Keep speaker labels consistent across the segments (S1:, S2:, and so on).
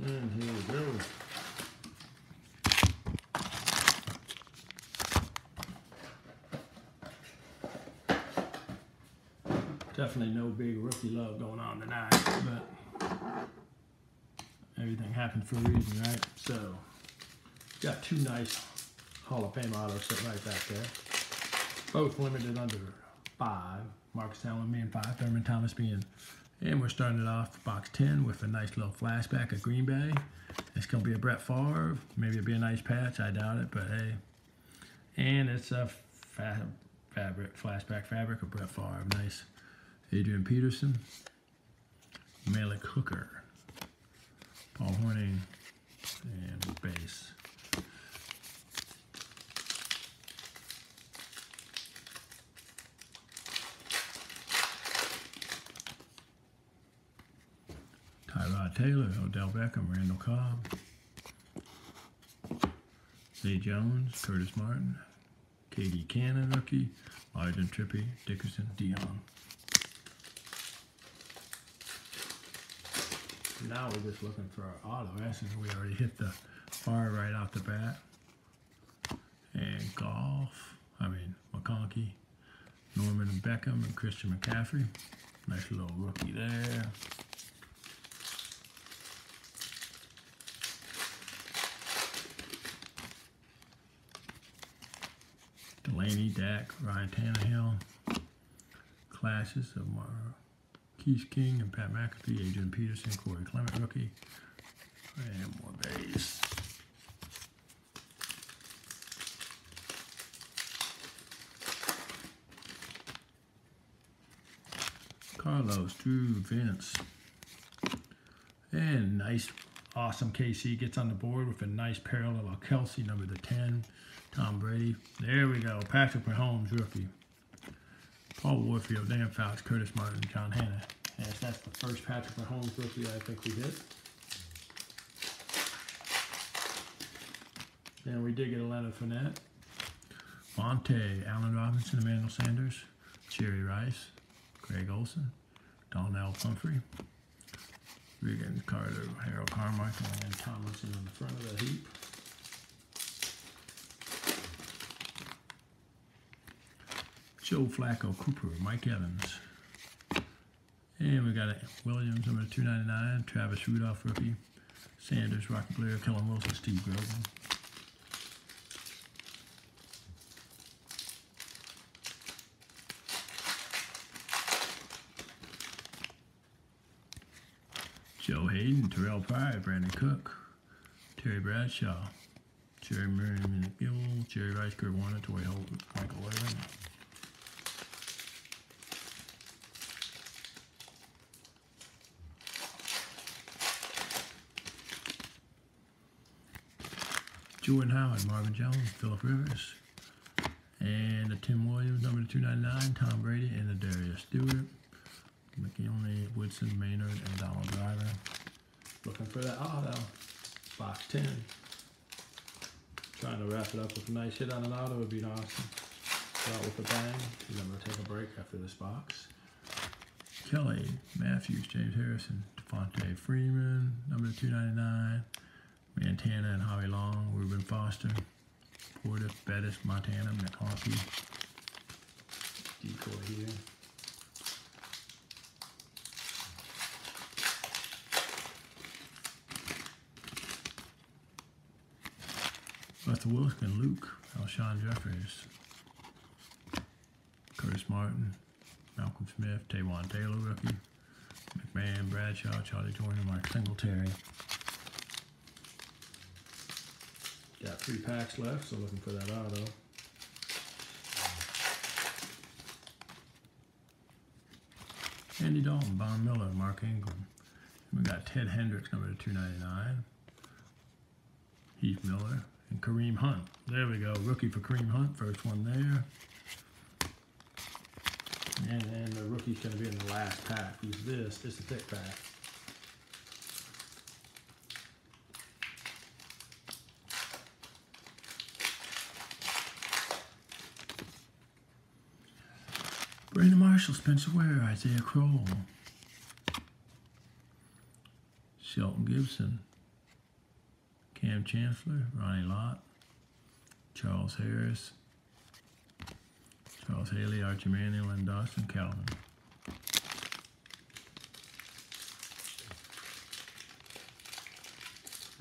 S1: Mm-hmm. Definitely no big rookie love going on tonight, but everything happened for a reason, right? So, got two nice Hall of Fame autos sitting right back there. Both limited under five. Marcus Allen being five, Thurman Thomas being and we're starting it off box 10 with a nice little flashback of Green Bay. It's going to be a Brett Favre. Maybe it'll be a nice patch. I doubt it, but hey. And it's a fa fabric, flashback fabric of Brett Favre. Nice. Adrian Peterson. Malik Hooker. Paul Hornung. And base. Tyrod Taylor, Odell Beckham, Randall Cobb, Zay Jones, Curtis Martin, Katie Cannon, rookie, Arden Trippy, Dickerson, Dion. Now we're just looking for our auto. Actually, we already hit the far right off the bat. And Golf, I mean McConkey, Norman Beckham, and Christian McCaffrey. Nice little rookie there. Delaney, Dak, Ryan Tannehill, classes of Keith King and Pat McAfee, Adrian Peterson, Corey Clement, rookie, and more base. Carlos, Drew, Vince, and nice, awesome KC gets on the board with a nice parallel of Kelce, number the 10. Tom Brady. There we go. Patrick Mahomes, rookie. Paul Warfield, Dan Fouts, Curtis Martin, John Hannah. Yes, that's the first Patrick Mahomes rookie I think we did. And we did get a Leonard Fournette. Monte, Allen Robinson, Emmanuel Sanders, Jerry Rice, Greg Olsen, Donnell Pumphrey, Regan Carter, Harold Carmichael, and Tomlinson on the front of the heap. Joe Flacco, Cooper, Mike Evans. And we got Williams, number 299, Travis Rudolph, rookie. Sanders, Rocky Bleier, Kellen Wilson, Steve Grogan. Joe Haden, Terrell Pryor, Brandon Cook, Terry Bradshaw, Jerry Merriman McGill, Jerry Rice, Kurt Warner, Torry Holt, Michael Irvin. Jordan Howard, Marvin Jones, Philip Rivers, and the Tim Williams, number 299, Tom Brady, and the Darius Stewart, McKinley, Woodson, Maynard, and Donald Driver. Looking for that auto, box 10. Trying to wrap it up with a nice hit on an auto would be awesome. Start with a bang, and then we'll take a break after this box. Kelly, Matthews, James Harrison, Devonta Freeman, number 299. Montana and Howie Long, Reuben Foster, Porter, Bettis, Montana, McConkey. Decoy here. Russell Wilson, Luke, Alshon Jeffries, Curtis Martin, Malcolm Smith, Taywan Taylor, rookie, McMahon, Bradshaw, Charlie Joiner, Mike Singletary. Got three packs left, so looking for that auto. Andy Dalton, Von Miller, Mark Ingram. We got Ted Hendricks, number 299. Heath Miller and Kareem Hunt. There we go. Rookie for Kareem Hunt. First one there. And then the rookie's going to be in the last pack. Who's this? It's a thick pack. Brandon Marshall, Spencer Ware, Isaiah Crowell, Shelton Gibson, Kam Chancellor, Ronnie Lott, Charles Harris, Charles Haley, Archie Manuel, and Dawson, Calvin.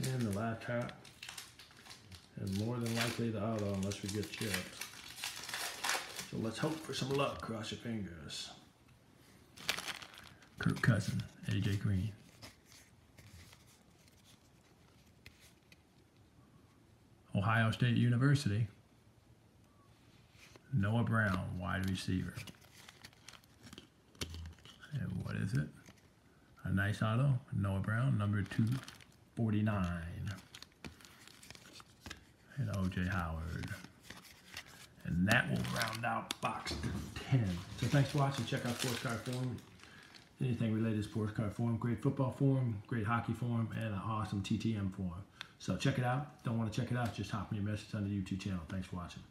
S1: And the laptop, top more than likely the auto unless we get chips. So let's hope for some luck, cross your fingers. Kirk Cousin, AJ Green. Ohio State University. Noah Brown, wide receiver. And what is it? A nice auto. Noah Brown, number 249. And OJ Howard. And that will round out box 10. So thanks for watching. Check out Sports Card Forum. Anything related to Sports Card Forum. Great football forum, great hockey forum, and an awesome TTM forum. So check it out. Don't want to check it out, just hop me a message on the YouTube channel. Thanks for watching.